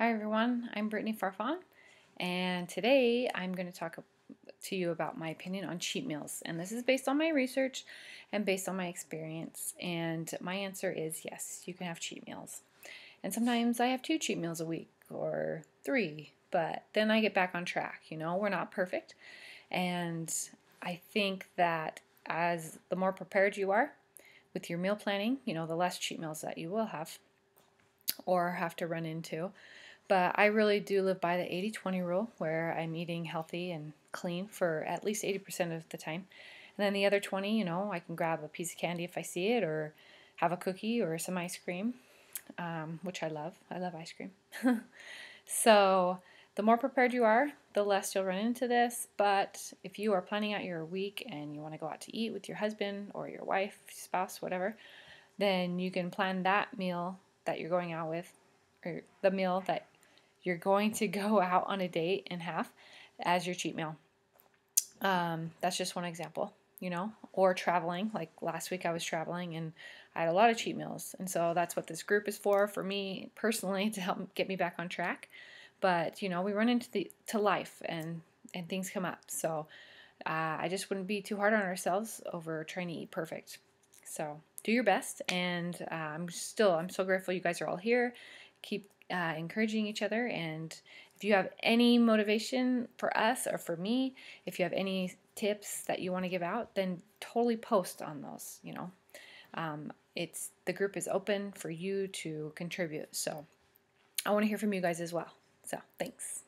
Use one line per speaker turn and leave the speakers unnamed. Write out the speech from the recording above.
Hi everyone, I'm Brittany Farfan, and today I'm going to talk to you about my opinion on cheat meals. And this is based on my research and based on my experience. And my answer is yes, you can have cheat meals. And sometimes I have two cheat meals a week or three, but then I get back on track. You know, we're not perfect. And I think that as the more prepared you are with your meal planning, you know, the less cheat meals that you will have or have to run into. But I really do live by the 80 20 rule where I'm eating healthy and clean for at least 80% of the time. And then the other 20, you know, I can grab a piece of candy if I see it or have a cookie or some ice cream, um, which I love. I love ice cream. so the more prepared you are, the less you'll run into this. But if you are planning out your week and you want to go out to eat with your husband or your wife, spouse, whatever, then you can plan that meal that you're going out with, or the meal that you're going to go out on a date and have as your cheat meal. Um, that's just one example, you know, or traveling. Like last week, I was traveling and I had a lot of cheat meals. And so that's what this group is for, for me personally, to help get me back on track. But, you know, we run into the to life and, and things come up. So uh, I just wouldn't be too hard on ourselves over trying to eat perfect. So do your best. And uh, I'm still, I'm so grateful you guys are all here. Keep uh, encouraging each other. And if you have any motivation for us or for me, if you have any tips that you want to give out, then totally post on those. You know, um, it's the group is open for you to contribute. So I want to hear from you guys as well. So thanks.